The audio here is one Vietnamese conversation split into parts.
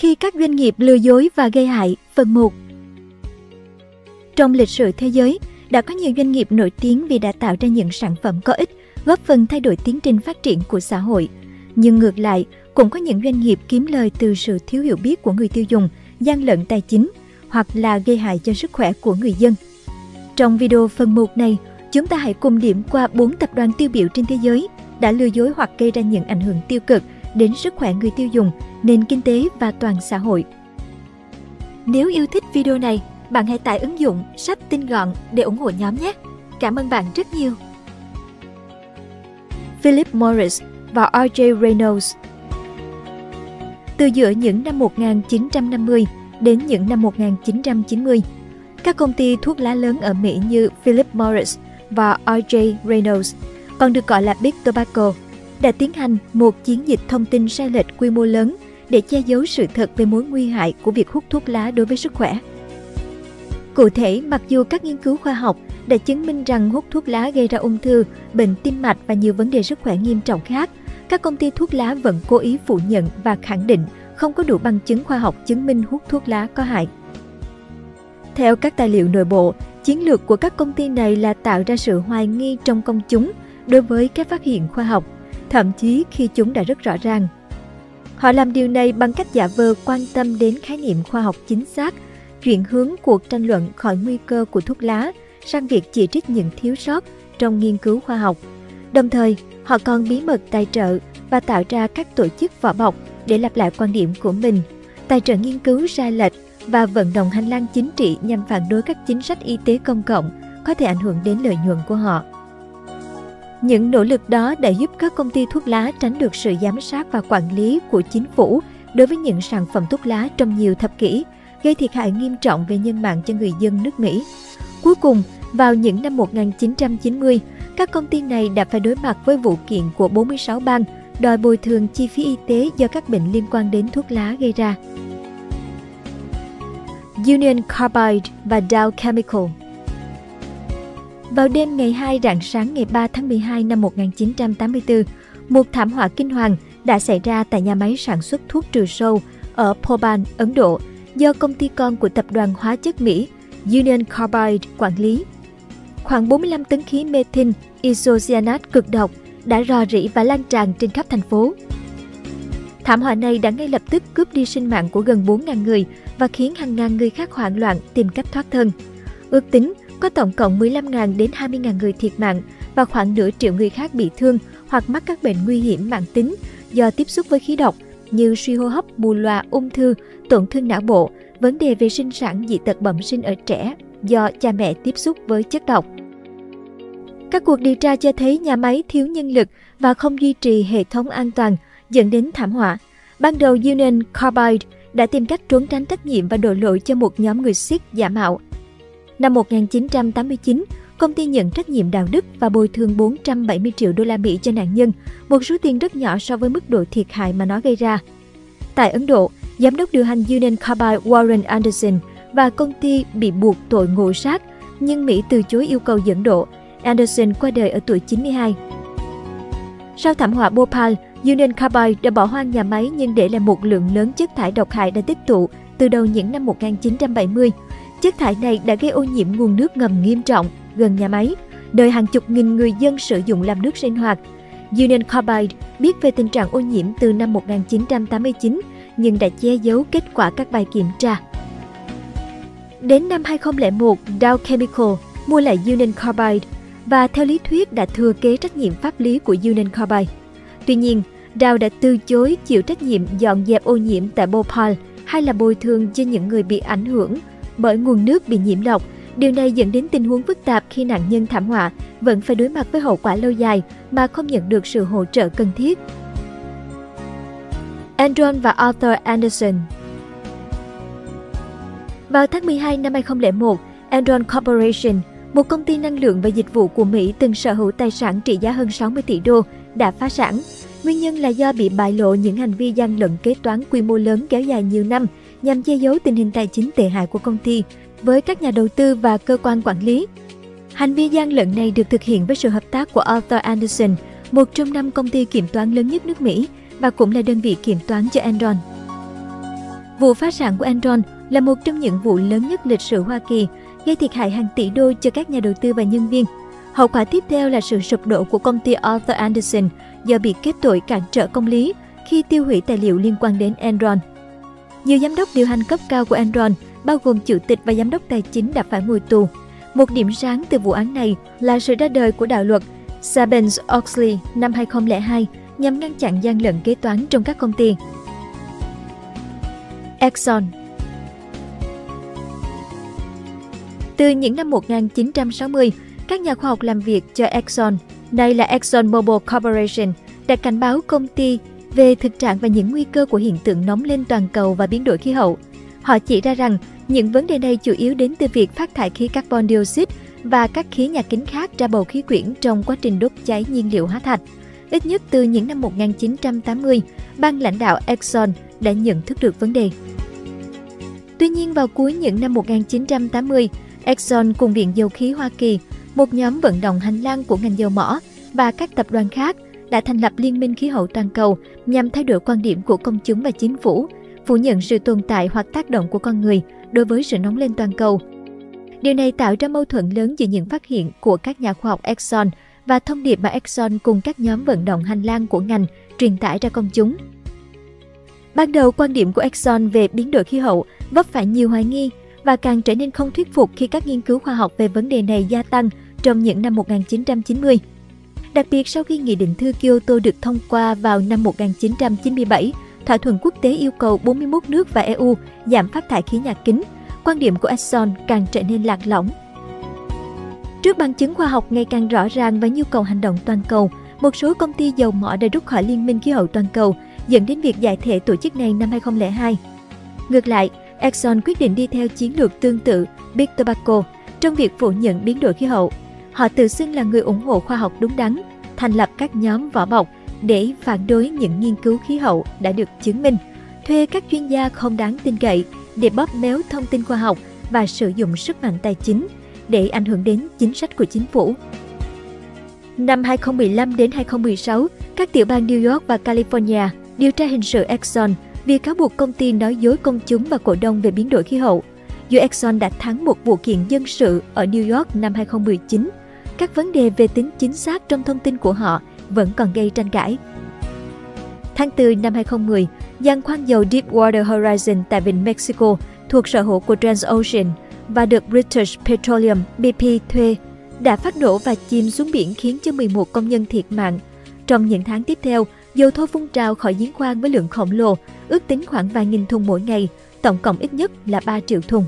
Khi các doanh nghiệp lừa dối và gây hại, phần 1 Trong lịch sử thế giới, đã có nhiều doanh nghiệp nổi tiếng vì đã tạo ra những sản phẩm có ích, góp phần thay đổi tiến trình phát triển của xã hội. Nhưng ngược lại, cũng có những doanh nghiệp kiếm lời từ sự thiếu hiểu biết của người tiêu dùng, gian lận tài chính hoặc là gây hại cho sức khỏe của người dân. Trong video phần 1 này, chúng ta hãy cùng điểm qua 4 tập đoàn tiêu biểu trên thế giới đã lừa dối hoặc gây ra những ảnh hưởng tiêu cực đến sức khỏe người tiêu dùng, nền kinh tế và toàn xã hội. Nếu yêu thích video này, bạn hãy tải ứng dụng sách tin gọn để ủng hộ nhóm nhé. Cảm ơn bạn rất nhiều. Philip Morris và R.J. Reynolds Từ giữa những năm 1950 đến những năm 1990, các công ty thuốc lá lớn ở Mỹ như Philip Morris và R.J. Reynolds, còn được gọi là Big Tobacco, đã tiến hành một chiến dịch thông tin sai lệch quy mô lớn để che giấu sự thật về mối nguy hại của việc hút thuốc lá đối với sức khỏe. Cụ thể, mặc dù các nghiên cứu khoa học đã chứng minh rằng hút thuốc lá gây ra ung thư, bệnh tim mạch và nhiều vấn đề sức khỏe nghiêm trọng khác, các công ty thuốc lá vẫn cố ý phủ nhận và khẳng định không có đủ bằng chứng khoa học chứng minh hút thuốc lá có hại. Theo các tài liệu nội bộ, chiến lược của các công ty này là tạo ra sự hoài nghi trong công chúng đối với các phát hiện khoa học, thậm chí khi chúng đã rất rõ ràng. Họ làm điều này bằng cách giả vờ quan tâm đến khái niệm khoa học chính xác, chuyển hướng cuộc tranh luận khỏi nguy cơ của thuốc lá sang việc chỉ trích những thiếu sót trong nghiên cứu khoa học. Đồng thời, họ còn bí mật tài trợ và tạo ra các tổ chức vỏ bọc để lặp lại quan điểm của mình, tài trợ nghiên cứu sai lệch và vận động hành lang chính trị nhằm phản đối các chính sách y tế công cộng có thể ảnh hưởng đến lợi nhuận của họ. Những nỗ lực đó đã giúp các công ty thuốc lá tránh được sự giám sát và quản lý của chính phủ đối với những sản phẩm thuốc lá trong nhiều thập kỷ, gây thiệt hại nghiêm trọng về nhân mạng cho người dân nước Mỹ. Cuối cùng, vào những năm 1990, các công ty này đã phải đối mặt với vụ kiện của 46 bang đòi bồi thường chi phí y tế do các bệnh liên quan đến thuốc lá gây ra. Union Carbide và Dow Chemical vào đêm ngày 2 rạng sáng ngày 3 tháng 12 năm 1984, một thảm họa kinh hoàng đã xảy ra tại nhà máy sản xuất thuốc trừ sâu ở Poban, Ấn Độ do công ty con của tập đoàn hóa chất Mỹ Union Carbide quản lý. Khoảng 45 tấn khí methane isocyanate cực độc đã rò rỉ và lan tràn trên khắp thành phố. Thảm họa này đã ngay lập tức cướp đi sinh mạng của gần 4.000 người và khiến hàng ngàn người khác hoảng loạn tìm cách thoát thân. Ước tính có tổng cộng 15.000 đến 20.000 người thiệt mạng và khoảng nửa triệu người khác bị thương hoặc mắc các bệnh nguy hiểm mạng tính do tiếp xúc với khí độc như suy hô hấp, mù loà, ung thư, tổn thương não bộ, vấn đề về sinh sản dị tật bẩm sinh ở trẻ do cha mẹ tiếp xúc với chất độc. Các cuộc điều tra cho thấy nhà máy thiếu nhân lực và không duy trì hệ thống an toàn, dẫn đến thảm họa. Ban đầu Union Carbide đã tìm cách trốn tránh trách nhiệm và đổ lỗi cho một nhóm người siết giả mạo. Năm 1989, công ty nhận trách nhiệm đạo đức và bồi thường 470 triệu đô la Mỹ cho nạn nhân, một số tiền rất nhỏ so với mức độ thiệt hại mà nó gây ra. Tại Ấn Độ, giám đốc điều hành Union Carbide Warren Anderson và công ty bị buộc tội ngộ sát, nhưng Mỹ từ chối yêu cầu dẫn độ. Anderson qua đời ở tuổi 92. Sau thảm họa Bhopal, Union Carbide đã bỏ hoang nhà máy nhưng để lại một lượng lớn chất thải độc hại đã tích tụ từ đầu những năm 1970. Chất thải này đã gây ô nhiễm nguồn nước ngầm nghiêm trọng gần nhà máy, nơi hàng chục nghìn người dân sử dụng làm nước sinh hoạt. Union Carbide biết về tình trạng ô nhiễm từ năm 1989 nhưng đã che giấu kết quả các bài kiểm tra. Đến năm 2001, Dow Chemical mua lại Union Carbide và theo lý thuyết đã thừa kế trách nhiệm pháp lý của Union Carbide. Tuy nhiên, Dow đã từ chối chịu trách nhiệm dọn dẹp ô nhiễm tại Bhopal hay là bồi thường cho những người bị ảnh hưởng bởi nguồn nước bị nhiễm độc. Điều này dẫn đến tình huống phức tạp khi nạn nhân thảm họa vẫn phải đối mặt với hậu quả lâu dài mà không nhận được sự hỗ trợ cần thiết. Andron và Arthur Anderson Vào tháng 12 năm 2001, Andron Corporation, một công ty năng lượng và dịch vụ của Mỹ từng sở hữu tài sản trị giá hơn 60 tỷ đô, đã phá sản. Nguyên nhân là do bị bại lộ những hành vi gian lận kế toán quy mô lớn kéo dài nhiều năm nhằm che giấu tình hình tài chính tệ hại của công ty với các nhà đầu tư và cơ quan quản lý. Hành vi gian lận này được thực hiện với sự hợp tác của Arthur Anderson, một trong năm công ty kiểm toán lớn nhất nước Mỹ và cũng là đơn vị kiểm toán cho Enron. Vụ phá sản của Enron là một trong những vụ lớn nhất lịch sử Hoa Kỳ, gây thiệt hại hàng tỷ đô cho các nhà đầu tư và nhân viên. Hậu quả tiếp theo là sự sụp đổ của công ty Arthur Anderson do bị kết tội cản trở công lý khi tiêu hủy tài liệu liên quan đến Enron. Nhiều giám đốc điều hành cấp cao của Enron, bao gồm chủ tịch và giám đốc tài chính đã phải ngồi tù. Một điểm sáng từ vụ án này là sự ra đời của đạo luật Sarbanes-Oxley năm 2002 nhằm ngăn chặn gian lận kế toán trong các công ty. Exxon Từ những năm 1960, các nhà khoa học làm việc cho Exxon, nay là Exxon Mobil Corporation, đã cảnh báo công ty về thực trạng và những nguy cơ của hiện tượng nóng lên toàn cầu và biến đổi khí hậu. Họ chỉ ra rằng những vấn đề này chủ yếu đến từ việc phát thải khí carbon dioxide và các khí nhà kính khác ra bầu khí quyển trong quá trình đốt cháy nhiên liệu hóa thạch. Ít nhất từ những năm 1980, ban lãnh đạo Exxon đã nhận thức được vấn đề. Tuy nhiên vào cuối những năm 1980, Exxon cùng Viện Dầu khí Hoa Kỳ, một nhóm vận động hành lang của ngành dầu mỏ và các tập đoàn khác đã thành lập Liên minh khí hậu toàn cầu nhằm thay đổi quan điểm của công chúng và chính phủ, phủ nhận sự tồn tại hoặc tác động của con người đối với sự nóng lên toàn cầu. Điều này tạo ra mâu thuẫn lớn giữa những phát hiện của các nhà khoa học Exxon và thông điệp mà Exxon cùng các nhóm vận động hành lang của ngành truyền tải ra công chúng. Ban đầu, quan điểm của Exxon về biến đổi khí hậu vấp phải nhiều hoài nghi và càng trở nên không thuyết phục khi các nghiên cứu khoa học về vấn đề này gia tăng trong những năm 1990. Đặc biệt sau khi Nghị định thư Kyoto được thông qua vào năm 1997, thỏa thuận quốc tế yêu cầu 41 nước và EU giảm phát thải khí nhà kính, quan điểm của Exxon càng trở nên lạc lõng. Trước bằng chứng khoa học ngày càng rõ ràng và nhu cầu hành động toàn cầu, một số công ty dầu mỏ đã rút khỏi Liên minh khí hậu toàn cầu, dẫn đến việc giải thể tổ chức này năm 2002. Ngược lại, Exxon quyết định đi theo chiến lược tương tự Big Tobacco trong việc phủ nhận biến đổi khí hậu. Họ tự xưng là người ủng hộ khoa học đúng đắn, thành lập các nhóm vỏ bọc để phản đối những nghiên cứu khí hậu đã được chứng minh, thuê các chuyên gia không đáng tin cậy để bóp méo thông tin khoa học và sử dụng sức mạnh tài chính để ảnh hưởng đến chính sách của chính phủ. Năm 2015 đến 2016, các tiểu bang New York và California điều tra hình sự Exxon vì cáo buộc công ty nói dối công chúng và cổ đông về biến đổi khí hậu. Dù Exxon đã thắng một vụ kiện dân sự ở New York năm 2019, các vấn đề về tính chính xác trong thông tin của họ vẫn còn gây tranh cãi. Tháng 4 năm 2010, giàn khoan dầu Deepwater Horizon tại vịnh Mexico thuộc sở hữu của Transocean và được British Petroleum BP thuê đã phát nổ và chìm xuống biển khiến cho 11 công nhân thiệt mạng. Trong những tháng tiếp theo, dầu thô phun trào khỏi giếng khoan với lượng khổng lồ, ước tính khoảng vài nghìn thùng mỗi ngày, tổng cộng ít nhất là 3 triệu thùng.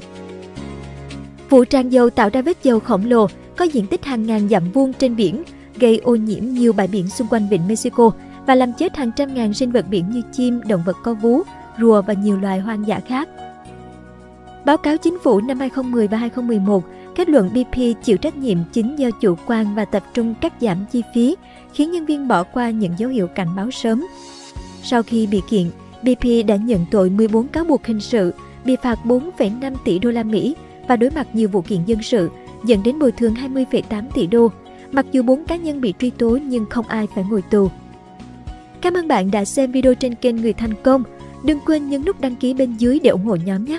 Vụ tràn dầu tạo ra vết dầu khổng lồ có diện tích hàng ngàn dặm vuông trên biển, gây ô nhiễm nhiều bãi biển xung quanh vịnh Mexico và làm chết hàng trăm ngàn sinh vật biển như chim, động vật có vú, rùa và nhiều loài hoang dã khác. Báo cáo chính phủ năm 2010 và 2011 kết luận BP chịu trách nhiệm chính do chủ quan và tập trung cắt giảm chi phí, khiến nhân viên bỏ qua những dấu hiệu cảnh báo sớm. Sau khi bị kiện, BP đã nhận tội 14 cáo buộc hình sự, bị phạt 4,5 tỷ đô la Mỹ và đối mặt nhiều vụ kiện dân sự, dẫn đến bồi thường 20,8 tỷ đô. Mặc dù bốn cá nhân bị truy tố nhưng không ai phải ngồi tù. Cảm ơn bạn đã xem video trên kênh Người Thành Công. Đừng quên nhấn nút đăng ký bên dưới để ủng hộ nhóm nhé!